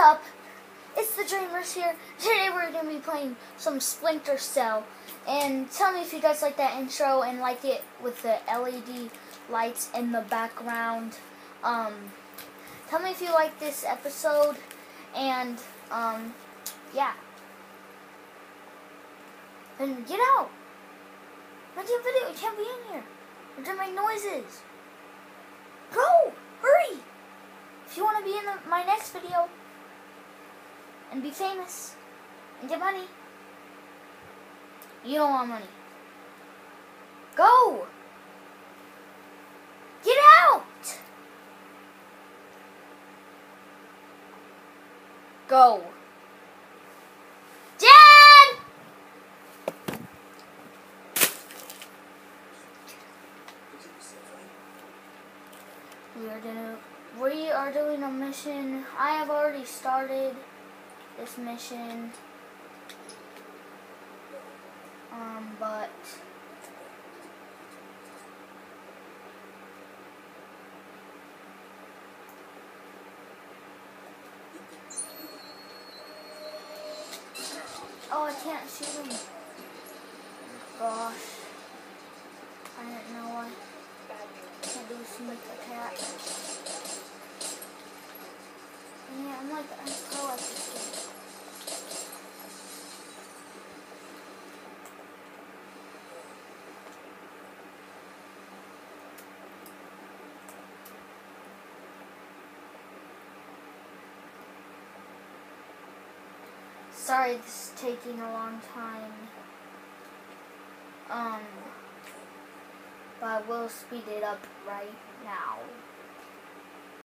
up? It's the Dreamers here. Today we're going to be playing some Splinter Cell. And tell me if you guys like that intro and like it with the LED lights in the background. Um, tell me if you like this episode. And, um, yeah. Then get out. Make a video. You can't be in here. You're going to make noises. Go! Hurry! If you want to be in the, my next video and be famous and get money, you don't want money. Go! Get out! Go. Dad! We are gonna we are doing a mission. I have already started this mission. Um, but Oh, I can't shoot him. Gosh. I didn't know I like, this game. Sorry this is taking a long time. Um, but I will speed it up right now.